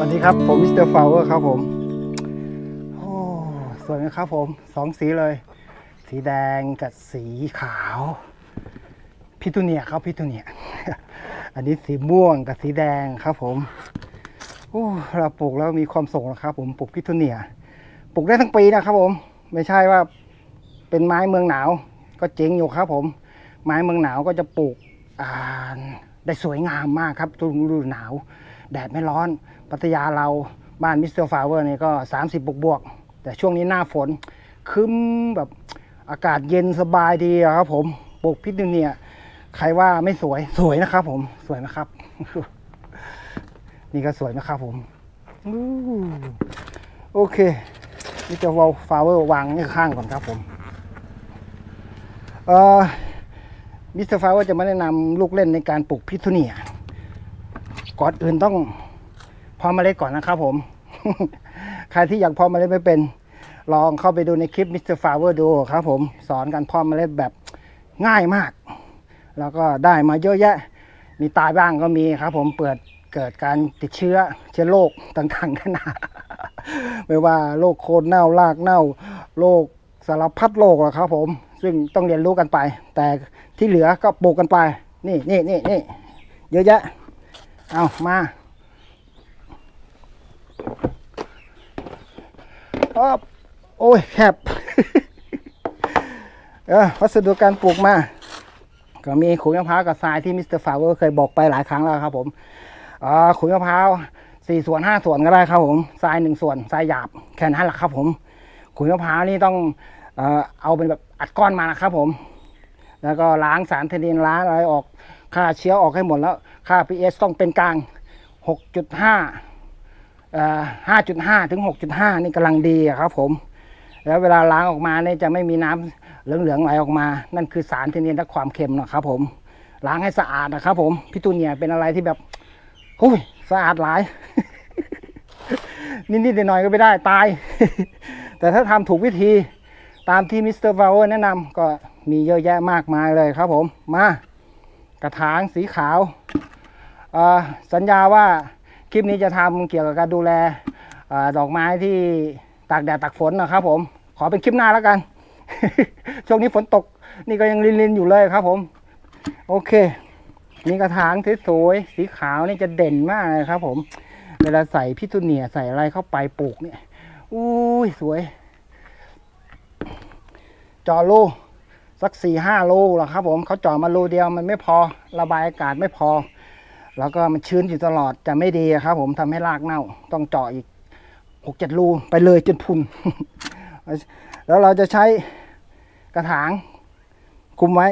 วัสดีครับ ผมมิสเตอร์ฟลาวเวอร์ครับผม โอ้สวยไหมครับผม สองสีเลย สีแดงกับสีขาวพิทูเนียครับพิทูเนีย อันนี้สีม่วงกับสีแดงครับผมโอ้เราปลูกแล้วมีความสุขนะครับ ผมปลูกพิทูเนีย ปลูกได้ทั้งปีนะครับผม ไม่ใช่ว่าเป็นไม้เมืองหนาว ก็เจ๋งอยู่ครับผม ไม้เมืองหนาวก็จะปลูกได้สวยงามมากครับช่วงฤดูหนาว แดดไม่ร้อนพัทยาเราบ้านมิสเตอร์ฟลาวเวอร์นี่ก็ 30 บวกบวก แต่ช่วงนี้หน้าฝนครึ้มแบบอากาศเย็นสบายดีครับผมปลูกพิทูเนียใครว่าไม่สวยสวยนะครับผมสวยนะครับ นี่ก็สวยนะครับผมโอเค นี่จะมิสเตอร์ฟลาวเวอร์วางข้างก่อนครับผมเอ่อมิสเตอร์ฟลาวเวอร์จะมาแนะนำลูกเล่นในการปลูกพิทูเนีย ก่อนอื่นต้องเพาะเมล็ดก่อนนะครับผม ใครที่อยากเพาะเมล็ดไม่เป็น ลองเข้าไปดูในคลิปมิสเตอร์ฟลาวเวอร์ดูครับผม สอนการเพาะเมล็ดแบบง่ายมาก แล้วก็ได้มาเยอะแยะ มีตายบ้างก็มีครับผมเปิดเกิดการติดเชื้อเชื้อโรคต่างๆนานาไม่ว่าโรคโคนเน่ารากเน่าโรคสารพัดโรคหรอครับ ผม ซึ่งต้องเรียนรู้กันไป แต่ที่เหลือก็ปลูกกันไป นี่นี่นี่นี่เยอะแยะ เอามาอ๊อบโอ้ยแคบเออวัสดุการปลูกมา ก็มีขุยมะพร้าวกับทรายที่มิสเตอร์ฟลาวเวอร์เคยบอกไปหลายครั้งแล้วครับผมอ่าขุยมะพร้าวสี่ส่วนห้าส่วนก็ได้ครับผมทรายหนึ่งส่วนทรายหยาบแค่นั้นแหละครับผมขุยมะพร้าวนี่ต้องเอ่อเอาเป็นแบบอัดก้อนมานะครับผม แล้วก็ล้างสารเทนินล้างอะไรออก ฆ่าเชื้อออกให้หมดแล้ว ค่า pH ต้องเป็นกลาง 6.5อ่อ5.5 ถึง 6.5 นี่กำลังดีครับผม แล้วเวลาล้างออกมาเนี่ยจะไม่มีน้ำเหลืองๆไหลออกมา นั่นคือสารเทนนินและความเค็มนะครับผม ล้างให้สะอาดนะครับผมพิทูเนียเป็นอะไรที่แบบโอ้ยสะอาดหลาย นิดๆหน่อยๆก็ไม่ได้ตาย แต่ถ้าทำถูกวิธีตามที่มิสเตอร์ฟลาวเวอร์แนะนำก็มีเยอะแยะมากมายเลยครับผม มา กระถางสีขาว สัญญาว่าคลิปนี้จะทำเกี่ยวกับการดูแลดอกไม้ที่ตากแดดตากฝนนะครับผม ขอเป็นคลิปหน้าแล้วกัน ช่วงนี้ฝนตกนี่ก็ยังลินๆอยู่เลยครับผม โอเค นี่กระถางสวยๆสีขาวนี่จะเด่นมากเลยครับผม เวลาใส่พิทูเนียใส่อะไรเข้าไปปลูกเนี่ย อุ้ยสวย จอโล สักสี่ห้าโลหรอครับผมเขาเจาะมาโลเดียวมันไม่พอระบายอากาศไม่พอ แล้วก็มันชื้นอยู่ตลอดจะไม่ดีครับ ผมทำให้รากเน่า ต้องเจาะอีกหกเจ็ดรูไปเลยจนพุน แล้วเราจะใช้กระถางคุมไว้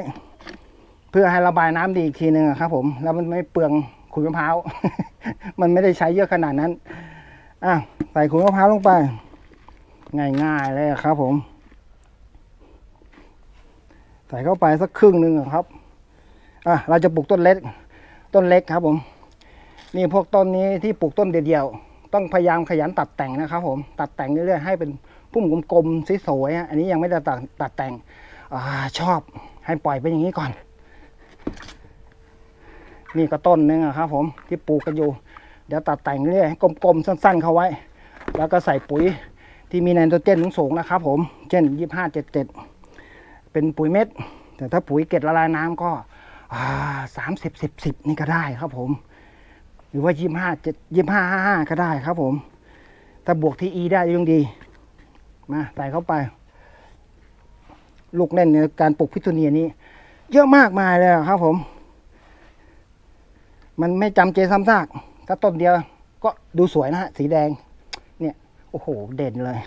เพื่อให้ระบายน้ำดีอีกทีหนึ่งครับ ผมแล้วมันไม่เปลืองขุยมะพร้าวมันไม่ได้ใช้เยอะขนาดนั้นอะใส่ขุยมะพร้าวลงไป ง่ายๆเลยครับผม ใส่เข้าไปสักครึ่งหนึ่งครับอะเราจะปลูกต้นเล็ก ต้นเล็กครับผม นี่พวกต้นนี้ที่ปลูกต้นเดียวๆต้องพยายามขยันตัดแต่งนะครับ ผม ตัดแต่งเรื่อยๆให้เป็นพุ่มกลมๆสวยๆอันนี้ยังไม่ได้ตัดตัดแต่งอชอบให้ปล่อยเป็นอย่างนี้ก่อน นี่ก็ต้นหนึงครับ ผมที่ปลูกกันอยู่ เดี๋ยวตัดแต่งเรื่อยให้กลมๆสั้น ๆ เข้าไว้ แล้วก็ใส่ปุ๋ยที่มีไนโตรเจนสูงๆนะครับ ผม เช่นยี่ห้าเจ็ดเจ็ด เป็นปุ๋ยเม็ด แต่ถ้าปุ๋ยเกล็ดละลายน้ำก็สามสิบสิบสิบนี่ก็ได้ครับผม หรือว่ายี่ห้าเจ็ดยี่ห้าห้าห้าก็ได้ครับผม ถ้าบวกทีอีได้ยิ่งดี มาใส่เข้าไป ลูกเล่นในการปลูกพิทูเนียนี้ เยอะมากมายเลยครับผม มันไม่จำเจซ้ำซาก ถ้าต้นเดียวก็ดูสวยนะฮะ สีแดง เนี่ย โอ้โห เด่นเลย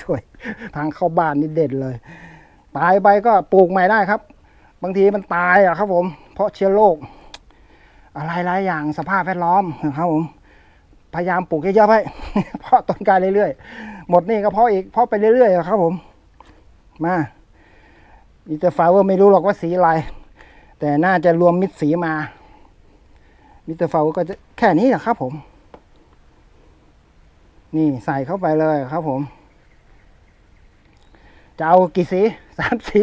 สวย ทางเข้าบ้านนี่เด่นเลย ตายไปก็ปลูกใหม่ได้ครับ บางทีมันตายอะครับผม เพราะเชื้อโรคอะไรหลายอย่างสภาพแวดล้อมนะครับผมพยายามปลูกเยอะๆไปเพาะต้นกายเรื่อยๆ หมดนี่ก็เพราะอีกเพราะไปเรื่อยๆอะครับผม มามิสเตอร์ฟลาวเวอร์ไม่รู้หรอกว่าสีอะไร แต่น่าจะรวม mix สีมามิสเตอร์ฟลาวเวอร์ก็จะแค่นี้แหละครับผม นี่ใส่เข้าไปเลยครับผม จะเอากี่สี สามสี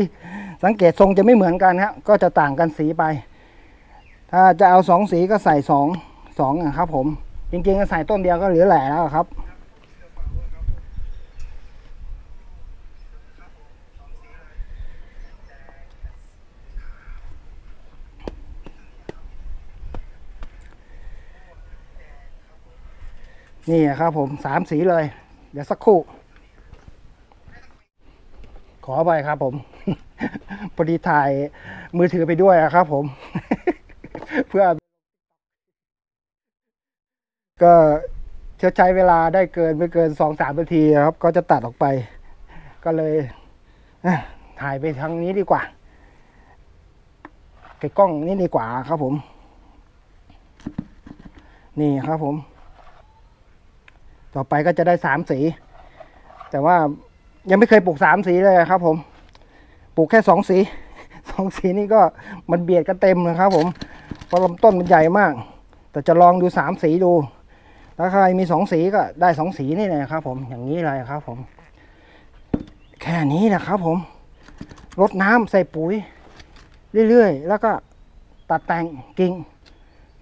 สังเกตทรงจะไม่เหมือนกันครับก็จะต่างกันสีไป ถ้าจะเอาสองสีก็ใส่สองสองอะครับผม จริงๆก็ใส่ต้นเดียวก็เหลือแหล่แล้วครับนี่ครับผมสามสีเลย เดี๋ยวสักครู่ ขอไปครับผม พอดีถ่ายมือถือไปด้วยครับผม เพื่อ ก็จะใช้เวลาได้เกินไม่เกินสองสามนาทีครับ ก็จะตัดออกไป ก็เลยถ่ายไปทางนี้ดีกว่าไกกล้องนี่ดีกว่าครับผม นี่ครับผม ต่อไปก็จะได้สามสี แต่ว่า ยังไม่เคยปลูกสามสีเลยครับ ผม ปลูกแค่สองสีสองสีนี่ก็มันเบียดกันเต็มนะครับ ผมเพราะลำต้นมันใหญ่มาก แต่จะลองดูสามสีดูถ้าใครมีสองสีก็ได้สองสีนี่เลยครับ ผมอย่างนี้เลยครับ ผม แค่นี้นะครับ ผมรดน้ำใส่ปุ๋ย เรื่อยๆ แล้วก็ตัดแต่งกิ่ง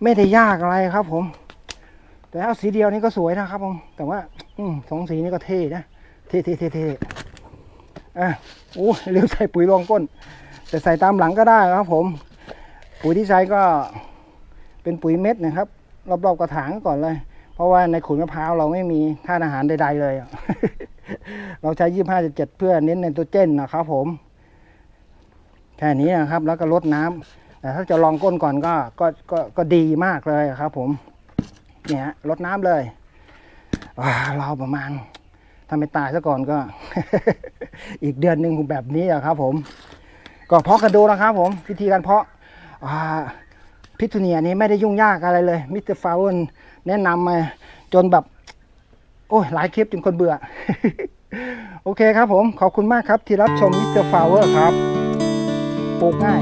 ไม่ได้ยากอะไรครับ ผม แต่เอาสีเดียวนี่ก็สวยนะครับ ผม แต่ว่าอืสองสีนี่ก็เท่นะ เท่เทเท อะโอ้ลืมใส่ปุ๋ยรองก้น แต่ใส่ตามหลังก็ได้ครับผม ปุ๋ยที่ใช้ก็เป็นปุ๋ยเม็ดนะครับ รอบๆกระถางก่อนเลย เพราะว่าในขุนมะพร้าวเราไม่มีธาตุอาหารใด ๆ เลย เราใช้ยี่ห้าเจ็ดเพื่อเน้นในตัวเจนนะครับผม แค่นี้นะครับ แล้วก็รดน้ำแต่ถ้าจะรองก้นก่อนก็ก็ก็ก็ดีมากเลยครับผม เนี่ยรดน้ำเลยเราประมาณ ถ้าไม่ตายซะก่อนก็ อีกเดือนหนึ่งแบบนี้อะครับผม ก็เพาะกันดูนะครับผม วิธีการเพาะพิทูเนียนี้ไม่ได้ยุ่งยากอะไรเลยมิสเตอร์ฟลาวเวอร์แนะนำมาจนแบบ โอ้ยหลายคลิปจนคนเบื่อ โอเคครับผม ขอบคุณมากครับที่รับชมมิสเตอร์ฟลาวเวอร์ครับปลูกง่าย